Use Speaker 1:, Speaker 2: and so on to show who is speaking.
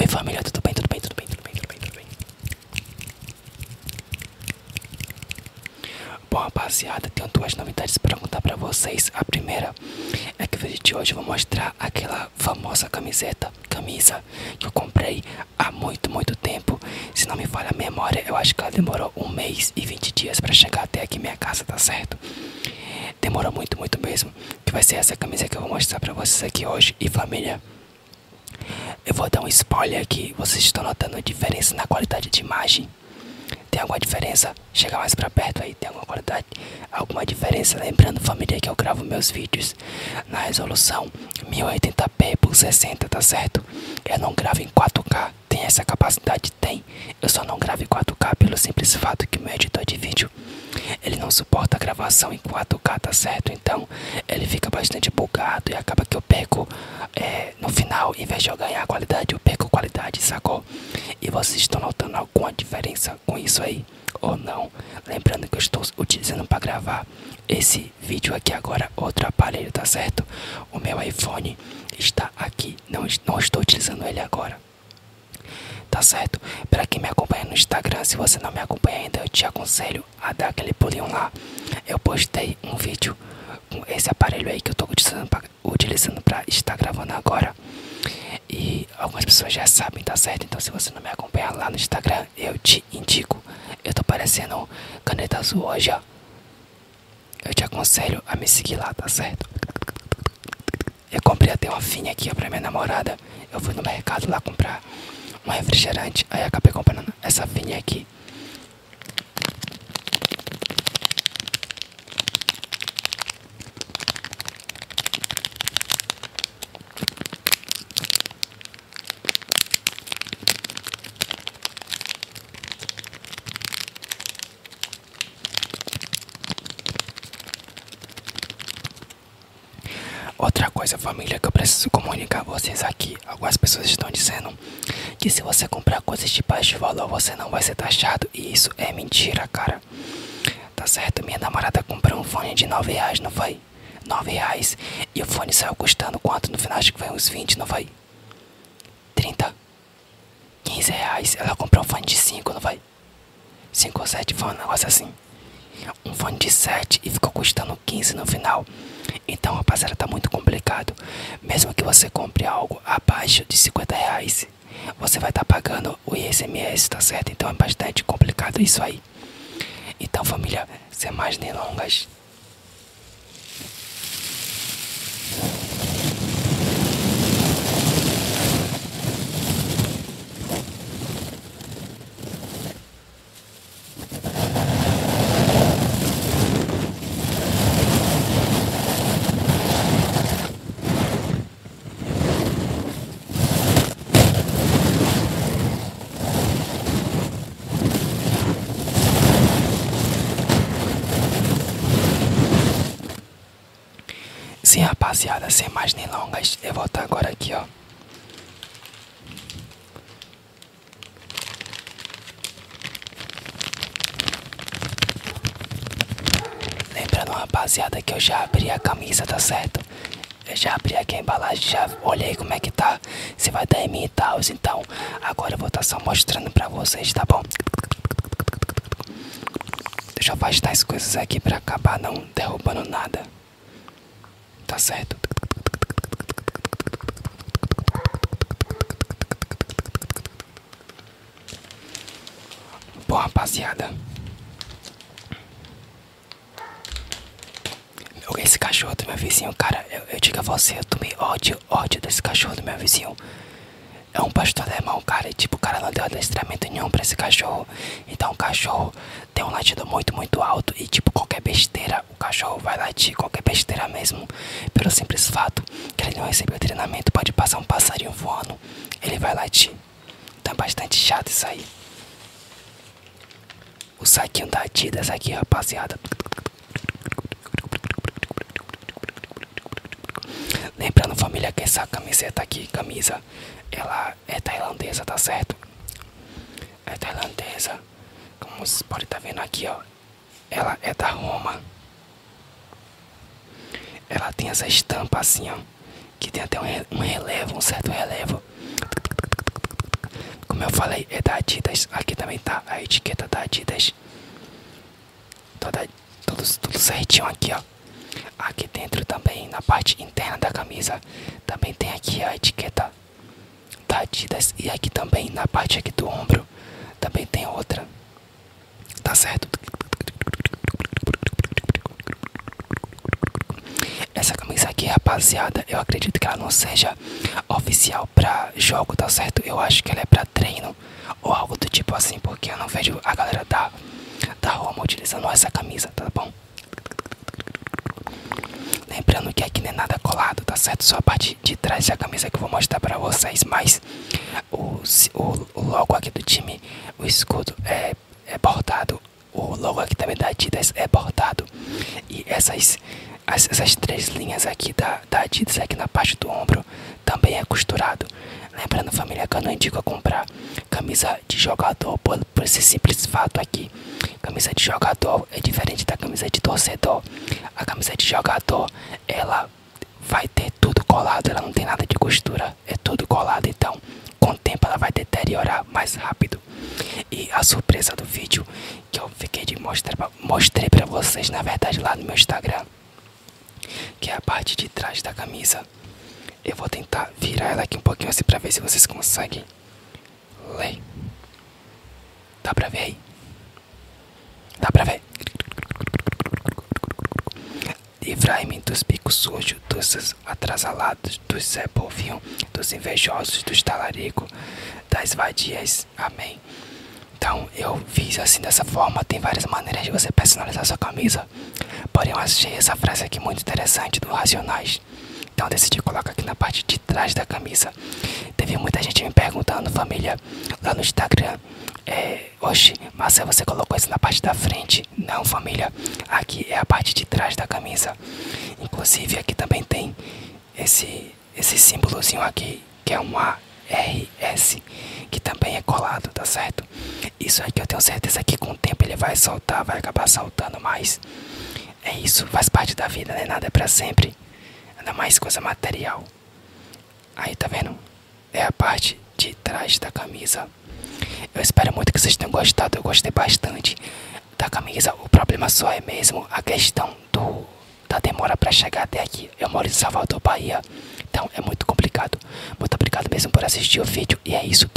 Speaker 1: Oi família, tudo bem, tudo bem, tudo bem, tudo bem, tudo bem, tudo bem. Bom rapaziada, tenho duas novidades para contar pra vocês. A primeira é que o vídeo de hoje eu vou mostrar aquela famosa camiseta, camisa que eu comprei há muito, muito tempo. Se não me falha a memória, eu acho que ela demorou um mês e 20 dias para chegar até aqui minha casa, tá certo? Demorou muito, muito mesmo. Que vai ser essa camisa que eu vou mostrar pra vocês aqui hoje. E família, eu vou dar um spoiler aqui. Vocês estão notando a diferença na qualidade de imagem? Tem alguma diferença? Chega mais pra perto aí, tem alguma qualidade? Alguma diferença? Lembrando, família, que eu gravo meus vídeos na resolução 1080p por 60, tá certo? Eu não gravo em 4K, tem essa capacidade? Tem. Eu só não gravo em 4K pelo simples fato que meu editor de vídeo ele não suporta a gravação em 4K, tá certo? Então ele fica bastante bugado e acaba que eu perco é, no final, em vez de eu ganhar qualidade, eu perco qualidade, sacou? E vocês estão notando alguma diferença com isso aí? Ou não? Lembrando que eu estou utilizando para gravar esse vídeo aqui agora outro aparelho, tá certo? O meu iPhone está aqui, não, não estou utilizando ele agora tá certo? Para quem me acompanha no Instagram, se você não me acompanha ainda, eu te aconselho a dar aquele pulinho lá. Eu postei um vídeo com esse aparelho aí que eu tô utilizando pra, utilizando pra estar gravando agora. E algumas pessoas já sabem, tá certo? Então se você não me acompanha lá no Instagram, eu te indico. Eu tô parecendo caneta azul hoje, ó. Eu te aconselho a me seguir lá, tá certo? Eu comprei até uma finha aqui ó, pra minha namorada. Eu fui no mercado lá comprar um refrigerante. Aí acabei comprando essa vinha aqui. Outra coisa, família, preciso comunicar a vocês aqui. Algumas pessoas estão dizendo que se você comprar coisas de baixo valor, você não vai ser taxado. E isso é mentira, cara. Tá certo? Minha namorada comprou um fone de 9 reais, não foi? 9 reais. E o fone saiu custando quanto? No final acho que foi uns 20, não foi? 30? 15 reais. Ela comprou um fone de 5, não foi? 5 ou 7 foi um negócio assim. Um fone de 7 e ficou custando 15 no final. Então, rapaziada, tá muito complicado. Mesmo que você compre algo abaixo de 50 reais, você vai estar tá pagando o ICMS, tá certo? Então é bastante complicado isso aí. Então, família, sem mais delongas. Sim, rapaziada, sem mais nem longas, eu vou estar agora aqui, ó. Lembrando, rapaziada, que eu já abri a camisa, tá certo? Eu já abri aqui a embalagem, já olhei como é que tá, se vai dar em mim e tal. Então, agora eu vou estar só mostrando pra vocês, tá bom? Deixa eu afastar as coisas aqui pra acabar não derrubando nada. Certo? Bom, rapaziada. Esse cachorro do meu vizinho, cara, eu, eu digo a você, eu tomei ódio, ódio desse cachorro do meu vizinho. É um pastor alemão, cara, e tipo, o cara não deu adestramento nenhum pra esse cachorro. Então o cachorro tem um latido muito, muito alto e tipo, qualquer besteira, o cachorro vai latir, qualquer besteira mesmo. Pelo simples fato que ele não recebeu treinamento, pode passar um passarinho voando, ele vai latir. É bastante chato isso aí. O saquinho da Adidas aqui, rapaziada. Lembrando, família, que essa camiseta aqui, camisa, ela é tailandesa, tá certo? É tailandesa. Como vocês podem estar tá vendo aqui, ó. Ela é da Roma. Ela tem essa estampa assim, ó. Que tem até um relevo, um certo relevo. Como eu falei, é da Adidas. Aqui também tá a etiqueta da Adidas. Toda, tudo, tudo certinho aqui, ó. Aqui dentro também, na parte interna da camisa, também tem aqui a etiqueta da Adidas. E aqui também, na parte aqui do ombro, também tem outra. Tá certo? Essa camisa aqui, rapaziada, eu acredito que ela não seja oficial pra jogo, tá certo? Eu acho que ela é pra treino ou algo do tipo assim, porque eu não vejo a galera da, da Roma utilizando essa camisa, tá bom? Lembrando que aqui não é nada colado, tá certo? Só a parte de trás da camisa que eu vou mostrar pra vocês, mas o, o, o logo aqui do time, o escudo é, é bordado, o logo aqui também da Adidas é bordado e essas, essas três linhas aqui da, da Adidas aqui na parte do ombro também é costurado. Lembrando, família, que eu não indico a comprar camisa de jogador por, por esse simples fato aqui. Camisa de jogador é diferente da camisa de torcedor. A camisa de jogador, ela vai ter tudo colado, ela não tem nada de costura, é tudo colado, então com o tempo ela vai deteriorar mais rápido. E a surpresa do vídeo que eu fiquei de mostrar, mostrei pra vocês, na verdade, lá no meu Instagram, que é a parte de trás da camisa. Eu vou tentar virar ela aqui um pouquinho assim pra ver se vocês conseguem ler. Dá pra ver aí? Dá pra ver? Livrai-me dos bicos sujos, dos atrasalados, dos Zé dos invejosos, dos talaricos, das vadias. Amém. Então eu fiz assim dessa forma. Tem várias maneiras de você personalizar sua camisa. Porém eu achei essa frase aqui muito interessante do Racionais. Então decidi colocar aqui na parte de trás da camisa. Teve muita gente me perguntando, família, lá no Instagram. É, oxe, mas você colocou isso na parte da frente? Não, família. Aqui é a parte de trás da camisa. Inclusive aqui também tem esse, esse símbolozinho aqui, que é um ARS, que também é colado, tá certo? Isso aqui eu tenho certeza que com o tempo ele vai soltar, vai acabar saltando mais. É isso, faz parte da vida, né? Nada é pra sempre ainda mais coisa material. Aí tá vendo? É a parte de trás da camisa. Eu espero muito que vocês tenham gostado. Eu gostei bastante da camisa. O problema só é mesmo a questão do da demora para chegar até aqui. Eu moro em Salvador, Bahia. Então é muito complicado. Muito obrigado mesmo por assistir o vídeo. E é isso.